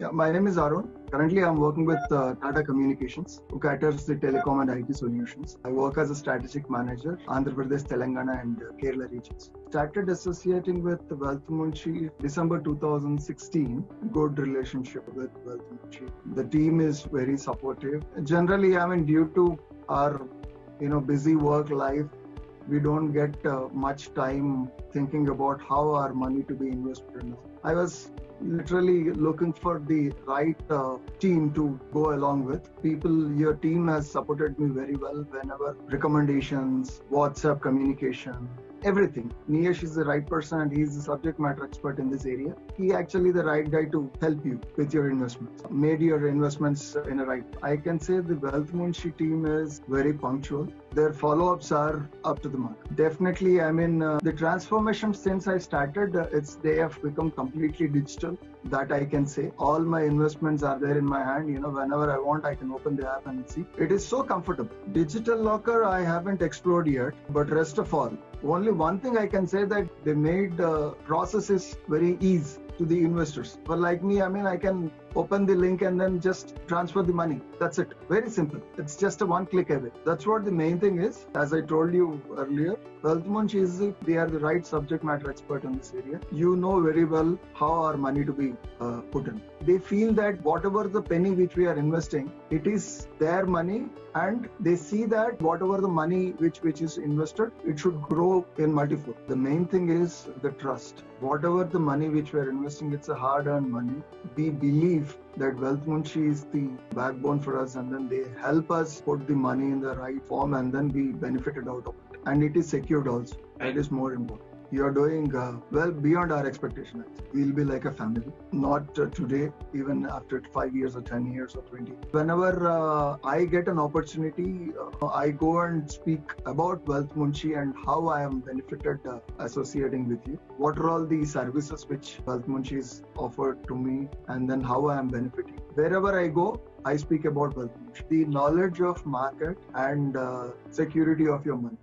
Yeah, my name is Arun. Currently, I'm working with uh, Tata Communications, who caters the telecom and IT solutions. I work as a strategic manager, Andhra Pradesh, Telangana, and uh, Kerala regions. Started associating with Wealth Munshi December 2016. Good relationship with Wealth Munshi. The team is very supportive. Generally, I mean, due to our you know busy work life, we don't get uh, much time thinking about how our money to be invested. I was literally looking for the right uh, team to go along with. People, your team has supported me very well whenever recommendations, WhatsApp communication, everything. Niyesh is the right person and he's the subject matter expert in this area. He actually the right guy to help you with your investments. Made your investments in a right. I can say the Wealth Munshi team is very punctual. Their follow-ups are up to the mark. Definitely, I mean uh, the transformation since I started, uh, it's they have become completely digital. That I can say. All my investments are there in my hand. You know, whenever I want, I can open the app and see. It is so comfortable. Digital locker I haven't explored yet, but rest of all, only one thing I can say that they made the processes very easy to the investors. But like me, I mean, I can open the link and then just transfer the money. That's it. Very simple. It's just a one click away. That's what the main thing is. As I told you earlier, Wealth Munch is they are the right subject matter expert in this area. You know very well how our money to be uh, put in. They feel that whatever the penny which we are investing, it is their money and they see that whatever the money which which is invested it should grow in multifold the main thing is the trust whatever the money which we are investing it's a hard earned money we believe that wealth munshi is the backbone for us and then they help us put the money in the right form and then we benefited out of it. And it is secured also. That is more important you're doing uh, well beyond our expectation. We'll be like a family, not uh, today, even after five years or 10 years or 20. Whenever uh, I get an opportunity, uh, I go and speak about Wealth Munshi and how I am benefited uh, associating with you. What are all the services which Wealth Munshi is offered to me, and then how I am benefiting. Wherever I go, I speak about Wealth Munshi. The knowledge of market and uh, security of your money.